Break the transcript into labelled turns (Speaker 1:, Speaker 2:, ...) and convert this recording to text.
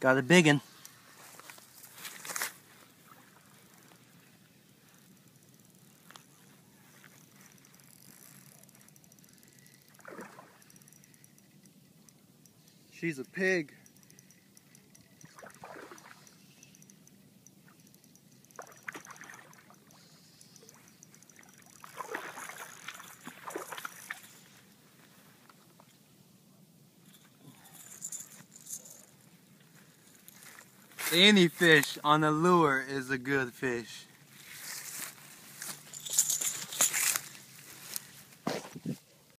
Speaker 1: Got a big one.
Speaker 2: She's a pig.
Speaker 1: Any fish on a lure is a good fish.